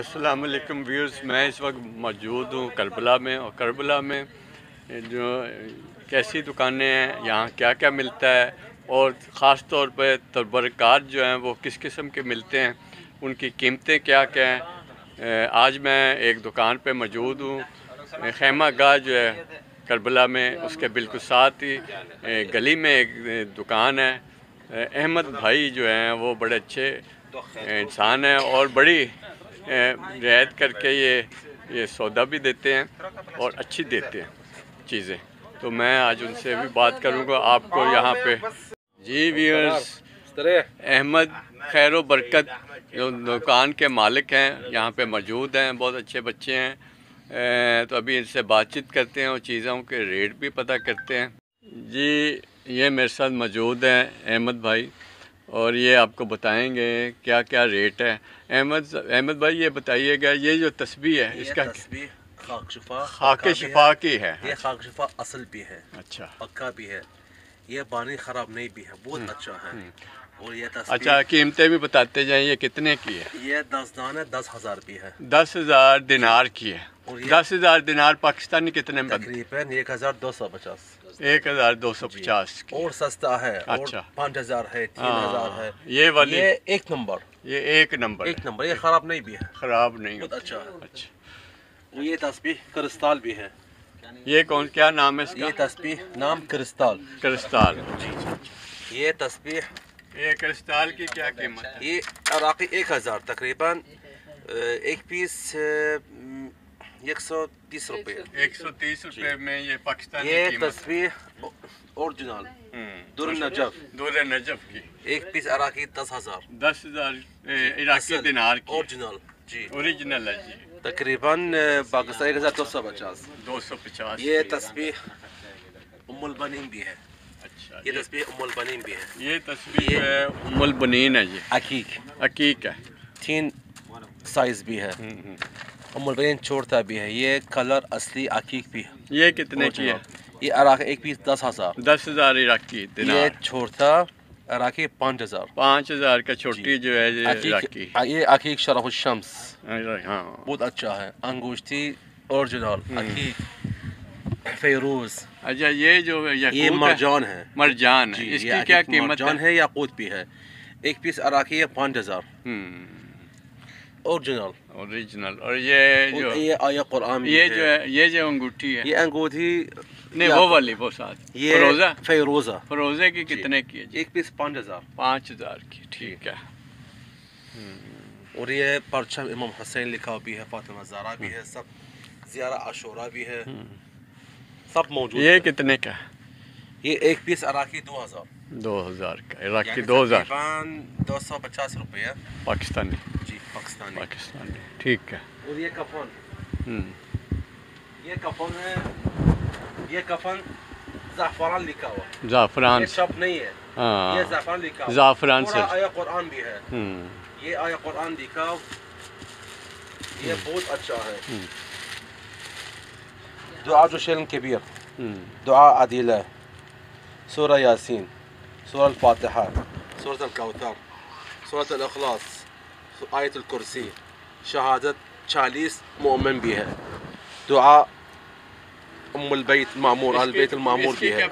السلام علیکم ویورز، میں اس وقت موجود ہوں کربلا میں اور کربلا میں جو کیسی دکانیں ہیں، یہاں کیا کیا ملتا ہے اور خاص طور پہ تبرکات جو ہیں وہ کس قسم کے ملتے ہیں، ان کی قیمتیں کیا کیا ہیں۔ آج میں ایک دکان پہ موجود ہوں، خیمہ گاہ جو ہے کربلا میں، اس کے بالکل ساتھ ہی گلی میں ایک دکان ہے۔ احمد بھائی جو ہیں، وہ بڑے اچھے انسان ہیں اور بڑی رعایت کر کے یہ یہ سودا بھی دیتے ہیں اور اچھی دیتے ہیں چیزیں۔ تو میں آج ان سے بھی بات کروں گا، آپ کو یہاں پہ۔ جی ویورز، احمد خیر و برکت جو دکان کے مالک ہیں، یہاں پہ موجود ہیں، بہت اچھے بچے ہیں۔ تو ابھی ان سے بات چیت کرتے ہیں اور چیزوں کے ریٹ بھی پتہ کرتے ہیں۔ جی یہ میرے ساتھ موجود ہیں، احمد بھائی۔ اور یہ آپ کو بتائیں گے کیا کیا ریٹ ہے۔ احمد احمد بھائی یہ بتائیے گا یہ جو تسبیح ہے اس کا خاک شفا خاک شفا کی ہے۔ یہ خاک شفا اصل بھی ہے۔ اچھا۔ پکا بھی ہے۔ یہ بانی خراب نہیں بھی ہے بہت اچھا ہے۔ اور یہ اچھا قیمتیں بھی بتاتے جائیں یہ کتنے کی ہے؟ یہ دس دان ہے دس ہزار بھی ہے۔ دس ہزار دینار کی ہے۔ دس ہزار دینار پاکستانی کتنے میں تقریباً ایک ہزار دو سو پچاس۔ ایک ہزار دو سو پچاس کی۔ اور سستا ہے اچھا۔ پانچ ہزار ہے تین ہاں، ہزار ہے۔ یہ والی یہ ایک نمبر۔ یہ ایک نمبر ایک نمبر یہ خراب نہیں بھی ہے۔ خراب نہیں بہت اچھا اچھا۔ یہ تسبیح کرسٹال بھی ہے۔ یہ کون کیا نام ہے اس یہ کا تسبیح نام کرسٹال۔ کرسٹال۔ یہ تسبیح یہ کرسٹال کی کیا قیمت ہے؟ یہ عراقی ایک ہزار تقریباً ایک پیس ایک سو تیس روپے ایک سو تیس روپے میں یہ پاکستانی یہ تصویر اوریجنل در نجف دور نجف کی ایک پیس عراقی دس ہزار دس ہزار عراقی دینار کی اوریجنل جی اوریجنل ہے جی تقریباً پاکستان ایک ہزار دو سو پچاس دو سو پچاس یہ تصویر ام البنین بھی ہے اچھا یہ تصویر ام البنین بھی ہے یہ تصویر ہے ام البنین ہے یہ عقیق حقیق ہے تین سائز بھی ہے ام البنین چھوڑتا بھی ہے یہ کلر اصلی عقیق بھی ہے۔ یہ کتنے کی ہے؟ یہ عراقی ایک پیس دس ہزار۔ دس ہزار عراقی یہ چھوڑتا عراقی پانچ ہزار۔ پانچ ہزار کا چھوٹی جو ہے یہ عقیق شرف الشمس۔ ہاں۔ بہت اچھا ہے انگوشتی اوریجنل عقیق فیروز۔ اچھا یہ جو یہ ہے؟ مرجان ہے۔ مرجان ہے۔ جی اس کی کیا قیمت مرجان ہے؟ ہے یا قوت بھی ہے؟ ایک پیس عراقی ہے پانچ ہزار۔ اوریجنل اوریجنل اور یہ جو یہ آیا قرآن یہ جو ہے یہ جو انگوٹھی ہے۔ یہ انگوٹھی نہیں وہ والی وہ ساتھ۔ یہ فروزہ فیروزہ۔ فروزے کی کتنے کی ہے جی؟ ایک پیس پانچ ہزار۔ پانچ ہزار کی ٹھیک ہے۔ اور یہ پرچم امام حسین لکھا بھی ہے فاطمہ زارا بھی ہے سب زیارہ عاشورہ بھی ہے۔ سب موجود یہ کتنے کا؟ ہے یہ ایک پیس عراقی دو ہزار۔ دو ہزار کا عراقی دو ہزار۔ دو سو پچاس روپے ہے۔ پاکستانی۔ جی پاکستانی۔ پاکستانی۔ ٹھیک ہے۔ اور یہ کفن۔ یہ کفن ہے۔ یہ کفن زعفران لکھا ہوا۔ زعفران۔ یہ شب نہیں ہے۔ یہ ہاں زعفران لکھا ہوا۔ زعفران سے۔ آیا قرآن بھی ہے۔ یہ آیا قرآن لکھا۔ یہ بہت اچھا ہے۔ جو شیلن کبیر۔ ہوں، دعا عدیلہ سورہ یاسین۔ سورہ الفاتحہ۔ سورة الکوثر سورة الاخلاص آیت الکرسی شہادت چالیس مومن بھی ہے۔ دعا ام البیت معمور البیت المعمور بھی ہے۔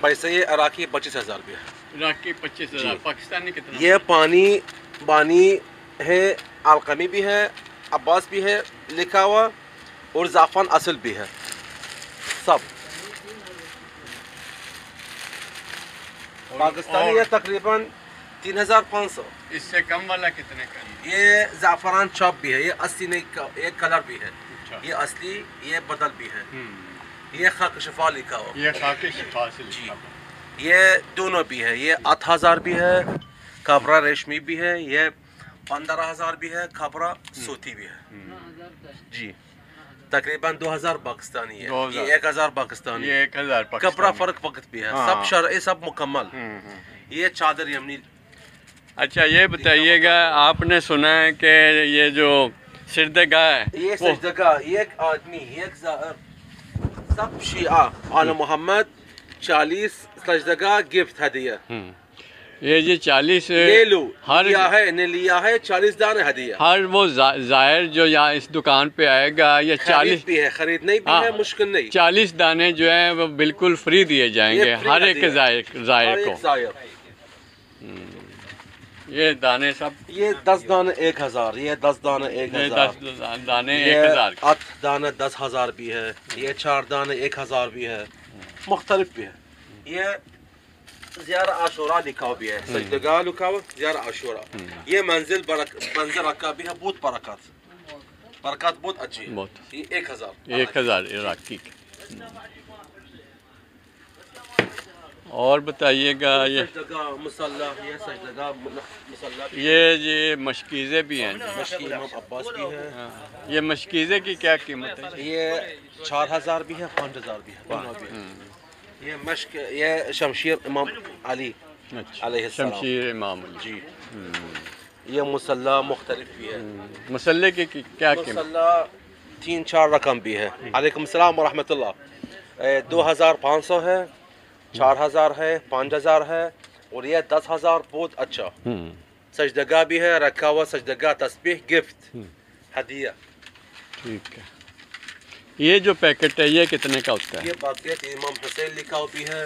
پیسے یہ عراقی پچیس ہزار بھی ہے۔ عراقی پچیس ہزار پاکستانی کتنا؟ یہ پانی بانی ہے القمی بھی ہے عباس بھی ہے لکھا ہوا اور زعفران اصل بھی ہے۔ سب۔ پاکستانی یہ تقریباً تین ہزار پانچ سو۔ اس سے کم والا کتنے کا یہ زعفران چاپ بھی ہے یہ اصلی نہیں یہ کلر بھی ہے۔ اچھا۔ یہ اصلی یہ بدل بھی ہے۔ یہ خاک شفا لکھا ہوا۔ یہ خاک شفا سے جی۔ یہ دونوں بھی ہے۔ یہ آٹھ ہزار بھی ہے کھبرا ریشمی بھی ہے۔ یہ پندرہ ہزار بھی ہے کھبرا سوتی بھی ہے۔ جی۔ تقریباً دو ہزار پاکستانی ہے۔ یہ ایک ہزار پاکستانی۔ یہ ایک ہزار کپڑا فرق وقت بھی ہے۔ ہاں۔ سب شرعی سب مکمل۔ یہ چادر یمنی اچھا یہ بتائیے گا آپ نے سنا ہے کہ یہ جو سردگاہ ہے یہ سجدگاہ ایک آدمی ایک سب شیعہ آل محمد چالیس سجدگاہ گفت ہدیہ۔ یہ جی چالیس لے لو ہر لیا ہے نے لیا ہے چالیس دانے ہدیہ ہر وہ زائر جو یہاں اس دکان پہ آئے گا خرید چالیس بھی ہے خریدنے بھی ہاں۔ ہے مشکل نہیں چالیس دانے جو ہیں وہ بالکل فری دیے جائیں گے ہر ایک ہدیہ۔ زائر ہر زائر ایک کو یہ دانے سب یہ دس دانے ایک ہزار یہ دس دانے ایک ہزار۔ دانے ایک ہزار۔ آٹھ دانے دس ہزار بھی ہے یہ چار دانے ایک ہزار بھی ہے مختلف بھی ہے۔ یہ زیارہ عاشورہ لکھا بھی ہے۔ سجدگاہ لکھا ہوا زیارہ عاشورہ۔ یہ منزل منزل رکھا بھی ہے بہت برکات۔ برکات بہت اچھی ہے۔ یہ ایک ہزار۔ ایک ہزار عراقی۔ اور بتائیے گا یہ یہ یہ جی مشکیزیں بھی ہیں۔ ہاں۔ یہ مشکیزے کی کیا قیمت ہے؟ یہ چار ہزار بھی ہے پانچ ہزار بھی ہے۔ ہے یہ مشک یہ شمشیر امام علی اچھا۔ علیہ السلام۔ شمشیر امام علی۔ جی۔ یہ مسلح مختلف بھی ہے۔ مسلح کی کی کیا قیمت؟ مسلح تین چار رقم بھی ہے۔ علیکم السلام ورحمۃ اللہ۔ دو ہزار پانچ سو ہے۔ چار ہزار ہے پانچ ہزار ہے اور یہ دس ہزار بہت اچھا۔ سجدگاہ بھی ہے رکھا ہوا سجدگاہ تسبیح گفٹ ہدیہ۔ ٹھیک ہے۔ یہ جو پیکٹ ہے یہ کتنے کا ہوتا ہے؟ یہ باقیت امام حسین لکھا بھی ہے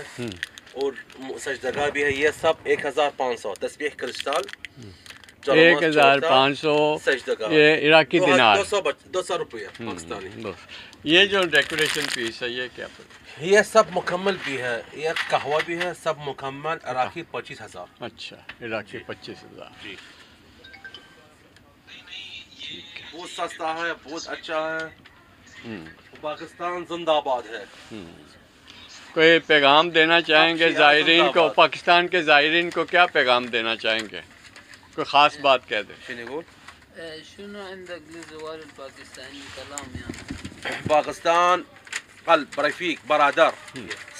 اور سجدگاہ بھی ہے یہ سب ایک ہزار پانچ سو۔ تسبیح کرسٹال۔ ایک ہزار پانچ سو یہ عراقی دو دینار۔ دو سو روپیہ۔ یہ جو ڈیکوریشن پیس ہے یہ کیا یہ سب مکمل بھی ہے یہ قہوہ بھی ہے سب مکمل عراقی پچیس ہزار۔ اچھا عراقی پچیس ہزار۔ جی۔ بہت سستا ہے بہت اچھا ہے۔ پاکستان زندہ آباد ہے۔ کوئی پیغام دینا چاہیں گے؟ زائرین کو۔ پاکستان کے زائرین کو کیا پیغام دینا چاہیں گے؟ کوئی خاص بات کہہ دیں۔ پاکستان قلب رفیق برادر۔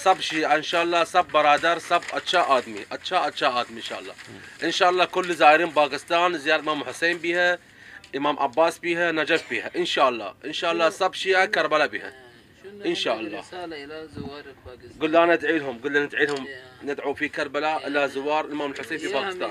سب شيء ان شاء الله سب برادر سب اچھا آدمی اچھا اچھا آدمی ان شاء اللہ ان شاء اللہ کل زائرین پاکستان زیارت امام حسین بھی ہے امام عباس بھی ہے نجف بھی ہے ان شاء اللہ ان شاء اللہ سب شيعة کربلا بھی ہے إن شاء الله. رسالة إلى زوار باكستان قل لنا ندعي لهم قل لنا ندعي لهم ندعو في كربلاء إلى زوار الإمام الحسين في باكستان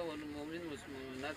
والمؤمنين والمؤمنات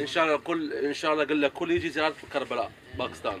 إن شاء الله كل إن شاء الله قل كل يجي زيارات في كربلاء باكستان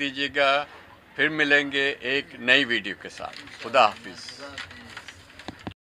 دیجیے گا پھر ملیں گے ایک نئی ویڈیو کے ساتھ. خدا حافظ.